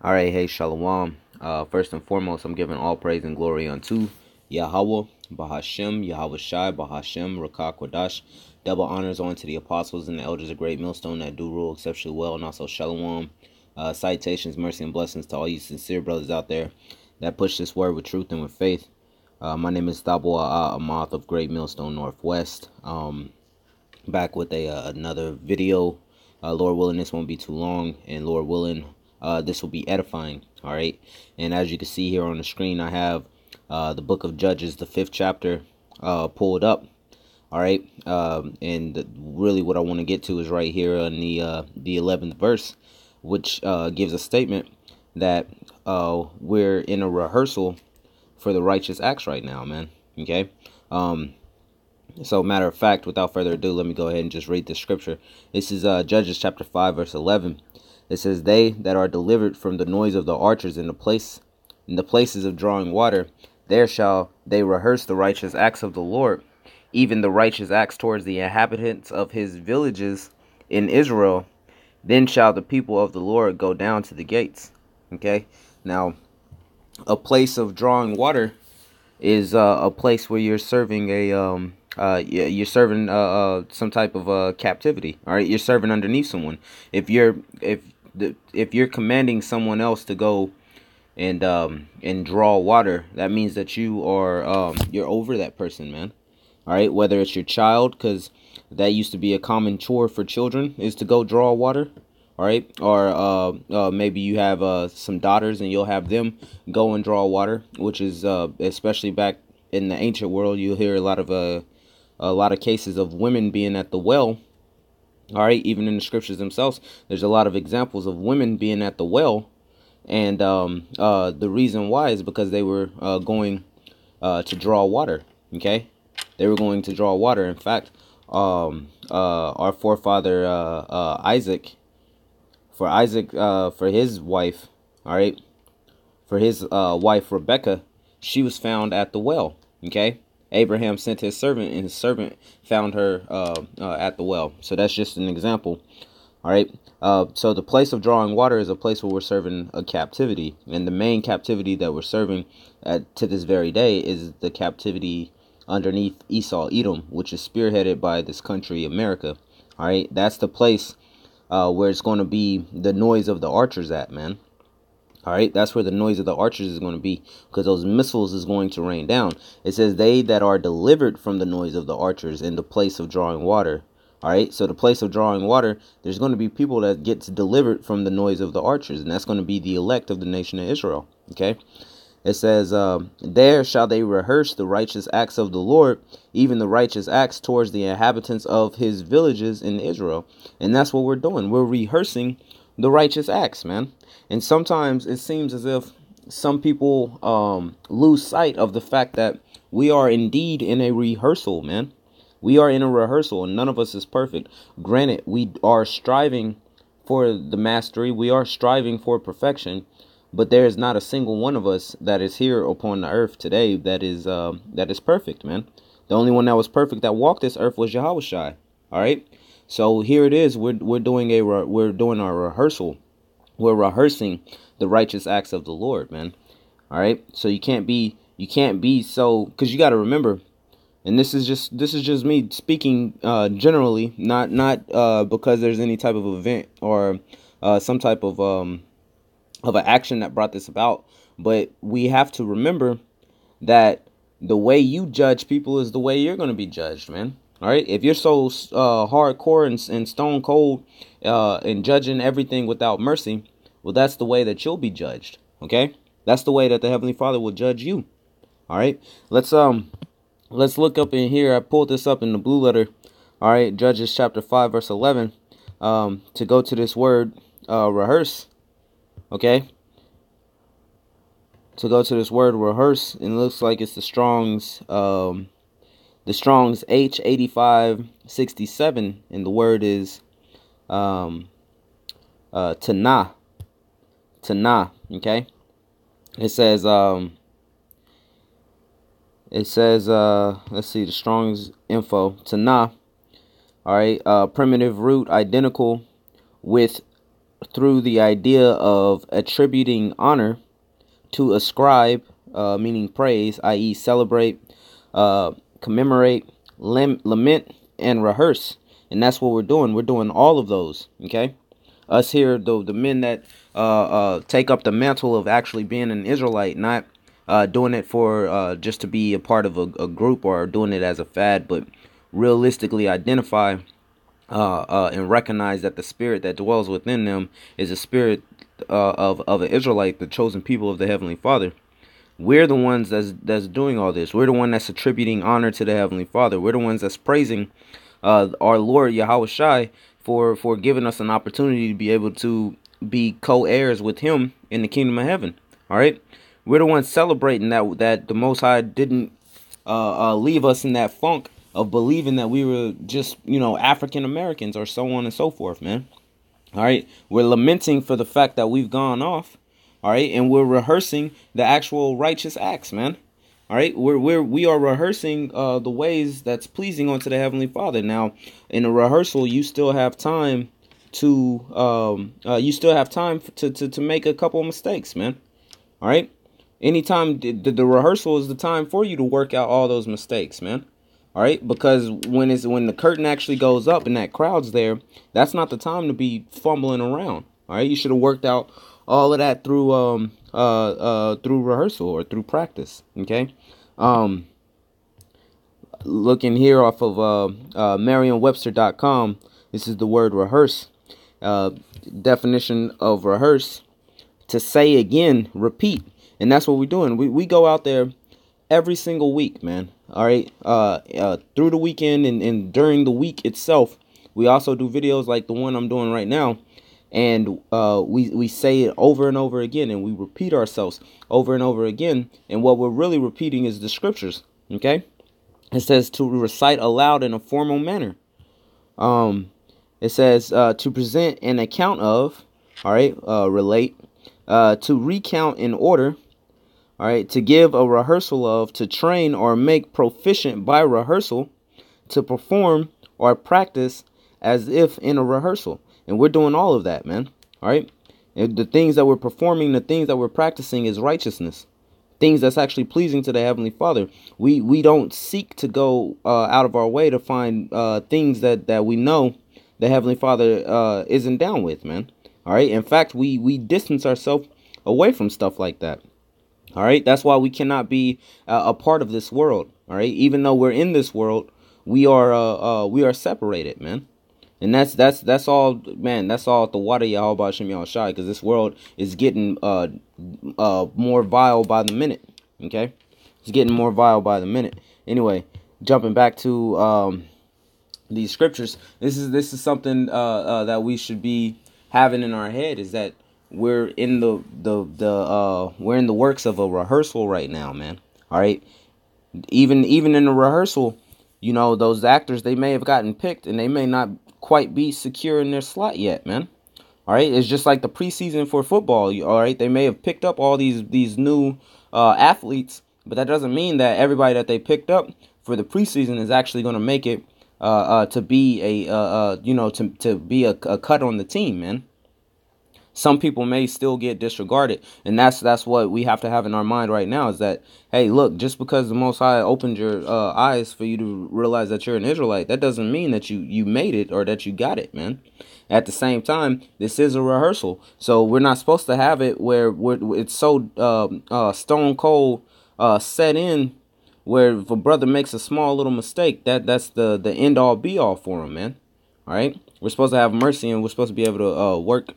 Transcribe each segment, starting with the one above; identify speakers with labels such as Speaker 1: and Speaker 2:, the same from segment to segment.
Speaker 1: All right, hey, Shalom. Uh, first and foremost, I'm giving all praise and glory unto Yahweh, Bahashem, Yahweh Shai, Bahashem, Rakah Kodash. Double honors on to the apostles and the elders of Great Millstone that do rule exceptionally well, and also Shalom. Uh, citations, mercy, and blessings to all you sincere brothers out there that push this word with truth and with faith. Uh, my name is Thabawaah Ahmath of Great Millstone Northwest. Um, back with a uh, another video. Uh, Lord willing, this won't be too long, and Lord willing, uh, this will be edifying. All right. And as you can see here on the screen, I have uh, the book of Judges, the fifth chapter, uh, pulled up. All right. Um, and really, what I want to get to is right here on the uh, the eleventh verse, which uh, gives a statement that uh, we're in a rehearsal for the righteous acts right now, man. Okay. Um, so, matter of fact, without further ado, let me go ahead and just read the scripture. This is Judges chapter 5, verse 11. It says, They that are delivered from the noise of the archers in the place in the places of drawing water, there shall they rehearse the righteous acts of the Lord, even the righteous acts towards the inhabitants of his villages in Israel. Then shall the people of the Lord go down to the gates. Okay? Now, a place of drawing water is uh, a place where you're serving a um uh you're serving uh, uh some type of uh captivity all right you're serving underneath someone if you're if if you're commanding someone else to go and um and draw water that means that you are um you're over that person man. All right whether it's your child because that used to be a common chore for children is to go draw water. All right or uh, uh maybe you have uh some daughters and you'll have them go and draw water which is uh especially back in the ancient world you'll hear a lot of uh a lot of cases of women being at the well all right, even in the scriptures themselves, there's a lot of examples of women being at the well, and um, uh, the reason why is because they were uh, going uh, to draw water. Okay, they were going to draw water. In fact, um, uh, our forefather uh, uh, Isaac, for Isaac, for his wife, all right, for his wife Rebecca, she was found at the well. Okay, Abraham sent his servant, and his servant found her uh, uh, at the well. So that's just an example. All right. Uh, so the place of drawing water is a place where we're serving a captivity, and the main captivity that we're serving at, to this very day is the captivity underneath Esau, Edom, which is spearheaded by this country, America. All right. That's the place uh, where it's going to be the noise of the archers at, man. All right, that's where the noise of the archers is going to be because those missiles is going to rain down. It says, They that are delivered from the noise of the archers in the place of drawing water. All right, so the place of drawing water, there's going to be people that gets delivered from the noise of the archers, and that's going to be the elect of the nation of Israel. Okay, it says, uh, There shall they rehearse the righteous acts of the Lord, even the righteous acts towards the inhabitants of his villages in Israel. And that's what we're doing. We're rehearsing the righteous acts, man. And sometimes it seems as if some people um, lose sight of the fact that we are indeed in a rehearsal, man. We are in a rehearsal, and none of us is perfect. Granted, we are striving for the mastery, we are striving for perfection, but there is not a single one of us that is here upon the earth today that is uh, that is perfect, man. The only one that was perfect that walked this earth was Yahweh Shai. All right. So here it is. We're we're doing a we're doing our rehearsal. We're rehearsing the righteous acts of the Lord, man. All right. So you can't be you can't be so because you got to remember, and this is just this is just me speaking uh, generally, not not uh, because there's any type of event or uh, some type of um, of an action that brought this about. But we have to remember that the way you judge people is the way you're going to be judged, man. All right. If you're so uh, hardcore and, and stone cold uh, and judging everything without mercy, well, that's the way that you'll be judged. Okay. That's the way that the Heavenly Father will judge you. All right. Let's um let's look up in here. I pulled this up in the blue letter. All right. Judges chapter 5, verse 11. Um, to go to this word uh, rehearse. Okay. To go to this word rehearse, and it looks like it's the Strong's um the Strong's H8567, and the word is um, uh, Tana. Tana, okay? It says, um, it says, uh, let's see, the Strong's info, Tana, all right, uh, primitive root identical with through the idea of attributing honor to ascribe, uh, meaning praise, i.e., celebrate, uh, commemorate, lament, and rehearse. And that's what we're doing. We're doing all of those. Okay, us here, the the men that uh, uh, take up the mantle of actually being an Israelite, not uh, doing it for uh, just to be a part of a, a, group or doing it as a fad, but realistically identify uh, uh, and recognize that the spirit that dwells within them is a spirit of of an Israelite, the chosen people of the Heavenly Father. We're the ones that's that's doing all this. We're the one that's attributing honor to the Heavenly Father. We're the ones that's praising uh, our Lord Yahweh Shai for for giving us an opportunity to be able to be co-heirs with Him in the kingdom of heaven. All right, we're the ones celebrating that that the Most High didn't uh, uh, leave us in that funk of believing that we were just you know African Americans or so on and so forth, man. All right, we're lamenting for the fact that we've gone off. All right, and we're rehearsing the actual righteous acts, man. All right, we're we're we are rehearsing uh, the ways that's pleasing unto the heavenly Father. Now, in a rehearsal, you still have time to um uh, you still have time to, to to make a couple mistakes, man. All right, anytime the, the rehearsal is the time for you to work out all those mistakes, man. All right, because when it's when the curtain actually goes up and that crowd's there, that's not the time to be fumbling around. All right, you should have worked out all of that through um uh uh through rehearsal or through practice. Okay, um, looking here off of uh, uh Merriam-Webster.com, this is the word rehearse. Uh, definition of rehearse to say again, repeat, and that's what we're doing. We we go out there every single week, man. All right, uh, uh through the weekend and and during the week itself. We also do videos like the one I'm doing right now and uh, we we say it over and over again, and we repeat ourselves over and over again. And what we're really repeating is the scriptures. Okay, it says to recite aloud in a formal manner. Um, it says uh, to present an account of. All right, uh, relate. Uh, to recount in order. All right, to give a rehearsal of, to train or make proficient by rehearsal, to perform or practice as if in a rehearsal. And we're doing all of that, man. All right. And the things that we're performing, the things that we're practicing is righteousness. Things that's actually pleasing to the Heavenly Father. We we don't seek to go uh, out of our way to find uh, things that, that we know the Heavenly Father uh, isn't down with, man. All right. In fact, we we distance ourselves away from stuff like that. All right. That's why we cannot be uh, a part of this world. All right. Even though we're in this world, we are uh, uh, we are separated, man. And that's that's that's all, man. That's all the water y'all about Shem y'all shy because this world is getting uh uh more vile by the minute. Okay, it's getting more vile by the minute. Anyway, jumping back to um these scriptures, this is this is something uh, uh that we should be having in our head is that we're in the the the uh we're in the works of a rehearsal right now, man. All right, even even in the rehearsal, you know those actors they may have gotten picked and they may not quite be secure in their slot yet, man. All right, it's just like the preseason for football. All right, they may have picked up all these these new uh, athletes, but that doesn't mean that everybody that they picked up for the preseason is actually going to make it uh, uh, to be a uh, uh, you know to to be a, a cut on the team, man some people may still get disregarded. And that's that's what we have to have in our mind right now is that hey look just because the most high opened your uh, eyes for you to realize that you're an israelite that doesn't mean that you you made it or that you got it man. At the same time this is a rehearsal. So we're not supposed to have it where it's so uh, uh, stone cold uh, set in where if a brother makes a small little mistake that that's the the end all be all for him man. All right? We're supposed to have mercy and we're supposed to be able to uh, work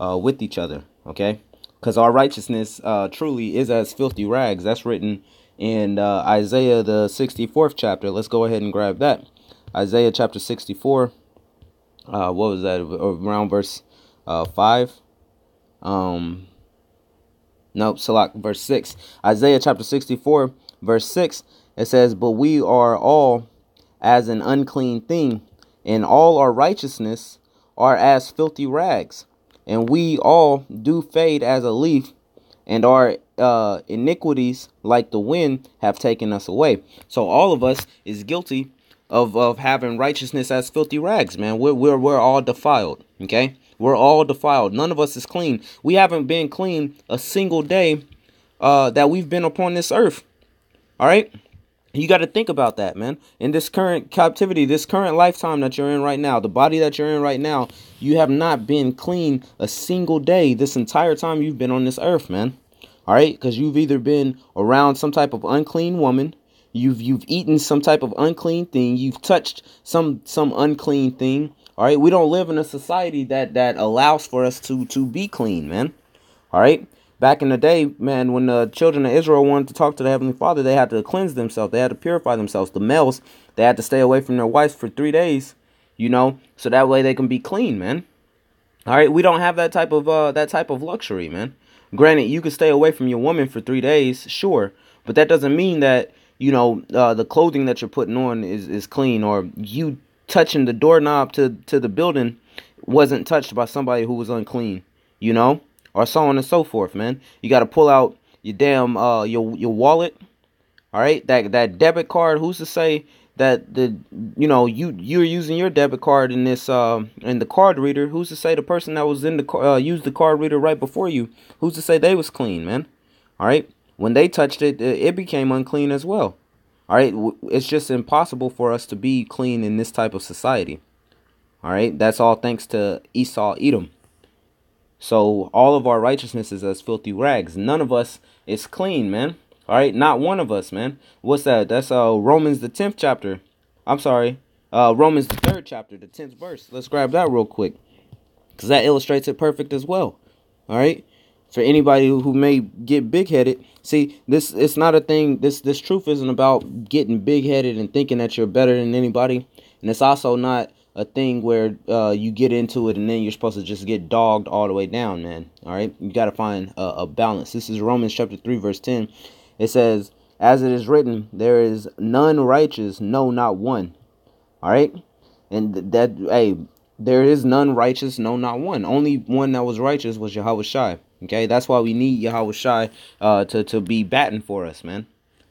Speaker 1: uh, with each other. Okay, because our righteousness uh, truly is as filthy rags. That's written in uh, Isaiah the sixty fourth chapter. Let's go ahead and grab that. Isaiah chapter sixty four. Uh, what was that? Around verse uh, five. Um. Nope, Salak, verse 6. Isaiah chapter 64, verse 6, it says, But we are all as an unclean thing, and all our righteousness are as filthy rags and we all do fade as a leaf, and our uh, iniquities, like the wind, have taken us away. So all of us is guilty of of having righteousness as filthy rags, man. We're we're we're all defiled. Okay, We're all defiled. None of us is clean. We haven't been clean a single day uh, that we've been upon this earth. All right? You got to think about that, man. In this current captivity, this current lifetime that you're in right now, the body that you're in right now, you have not been clean a single day this entire time you've been on this earth, man. All right? Because you've either been around some type of unclean woman, you've you've eaten some type of unclean thing, you've touched some some unclean thing. All right? We don't live in a society that that allows for us to to be clean, man. All right? Back in the day, man, when the children of Israel wanted to talk to the Heavenly Father, they had to cleanse themselves. They had to purify themselves. The males, they had to stay away from their wives for three days, you know, so that way they can be clean, man. All right, we don't have that type of uh that type of luxury, man. Granted, you can stay away from your woman for three days, sure, but that doesn't mean that you know uh, the clothing that you're putting on is is clean or you touching the doorknob to to the building wasn't touched by somebody who was unclean, you know or so on and so forth, man. You got to pull out your damn uh your your wallet. All right, that that debit card. Who's to say that the you know you you're using your debit card in this uh in the card reader? Who's to say the person that was in the uh, used the card reader right before you? Who's to say they was clean, man? All right, when they touched it, it became unclean as well. All right, it's just impossible for us to be clean in this type of society. All right, that's all thanks to Esau Edom. So all of our righteousness is as filthy rags. None of us is clean, man. All right, not one of us, man. What's that? That's uh Romans the tenth chapter. I'm sorry, uh Romans the third chapter, the tenth verse. Let's grab that real quick, cause that illustrates it perfect as well. All right, for anybody who may get big headed, see this it's not a thing. This this truth isn't about getting big headed and thinking that you're better than anybody, and it's also not a thing where uh, you get into it and then you're supposed to just get dogged all the way down, man. All right, you got to find a, a, balance. This is Romans chapter three, verse ten. It says, "As it is written, there is none righteous, no, not one." All right, and that hey, there is none righteous, no, not one. Only one that was righteous was Yahweh Shai. Okay, that's why we need Yahweh Shai uh, to to be batting for us, man.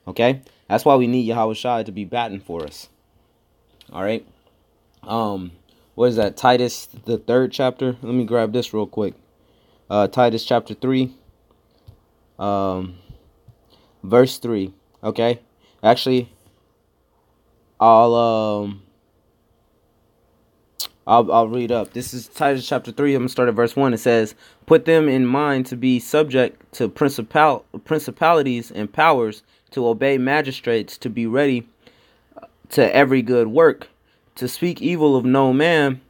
Speaker 1: Okay, that's why we need Yahweh Shai to be batting for us. All right um what is that titus the third chapter let me grab this real quick uh titus chapter 3 um verse 3 okay actually i'll um I'll, I'll read up. This is Titus chapter 3. I'm going to start at verse 1. It says, Put them in mind to be subject to principal, principalities and powers, to obey magistrates, to be ready to every good work, to speak evil of no man,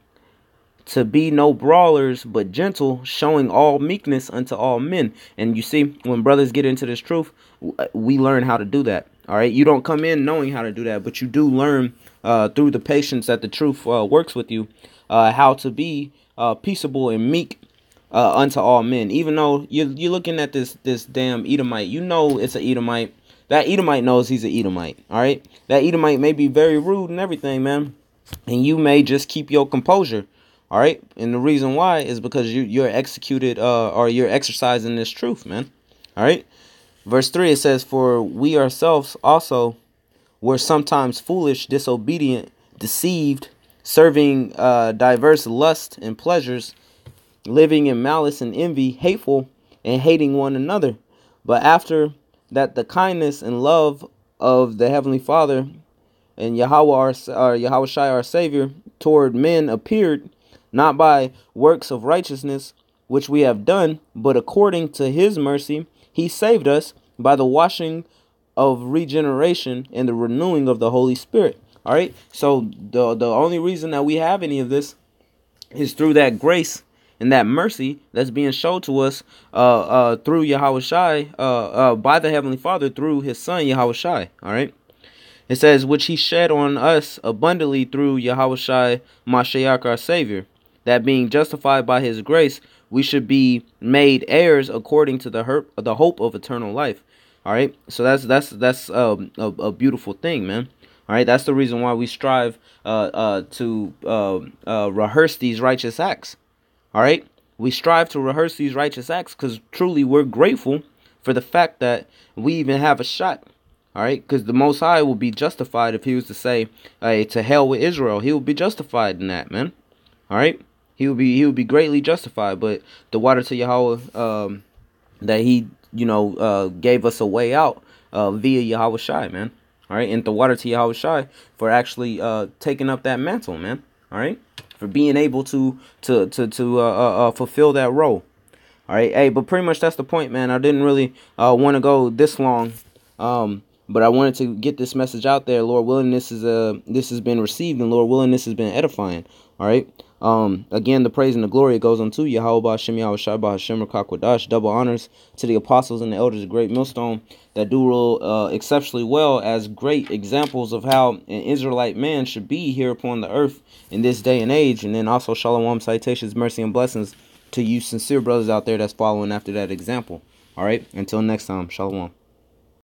Speaker 1: to be no brawlers, but gentle, showing all meekness unto all men. And you see, when brothers get into this truth, we learn how to do that. All right, you don't come in knowing how to do that, but you do learn uh, through the patience that the truth uh, works with you uh, how to be uh, peaceable and meek uh, unto all men. Even though you're, you're looking at this this damn Edomite, you know it's an Edomite. That Edomite knows he's an Edomite. All right, that Edomite may be very rude and everything, man and you may just keep your composure all right? And the reason why is because you you're executed uh or you're exercising this truth man all right? Verse 3 it says for we ourselves also were sometimes foolish disobedient deceived serving uh diverse lusts and pleasures living in malice and envy hateful and hating one another. But after that the kindness and love of the heavenly father and Yahweh our, Yahweh Shai our Savior toward men appeared not by works of righteousness which we have done, but according to his mercy he saved us by the washing of regeneration and the renewing of the Holy Spirit. All right. So the the only reason that we have any of this is through that grace and that mercy that's being shown to us uh, uh, through Yahweh Shai, uh, uh, by the Heavenly Father through His Son Yahweh Shai. All right. It says, which he shed on us abundantly through Yahushai Mashiach our Savior, that being justified by his grace, we should be made heirs according to the her- the hope of eternal life. All right, so that's that's that's um, a, a beautiful thing, man. All right, that's the reason why we strive uh, uh, to uh, uh, rehearse these righteous acts. All right, we strive to rehearse these righteous acts because truly we're grateful for the fact that we even have a shot all right, because the Most High will be justified if he was to say, "Hey, to hell with Israel." He will be justified in that, man. All right. he would be he would be greatly justified. But the water to Yahweh um, that he you know uh, gave us a way out uh, via Yahweh Shai, man. All right, and the water to Yahweh Shai for actually uh, taking up that mantle, man. All right, for being able to to to to uh, uh, uh, fulfill that role. All right, hey, but pretty much that's the point, man. I didn't really uh, want to go this long, um, but I wanted to get this message out there. Lord willing, this is uh this has been received, and Lord willing, this has been edifying. All right. Um, again, the praise and the glory goes unto Yahweh Hashem Yahweh Shai Hashem Rakakwadash. Double honors to the apostles and the elders of Great Millstone that do rule uh, exceptionally well as great examples of how an Israelite man should be here upon the earth in this day and age. And then also shalom, citations, mercy, and blessings to you sincere brothers out there that's following after that example. All right. Until next time, shalom.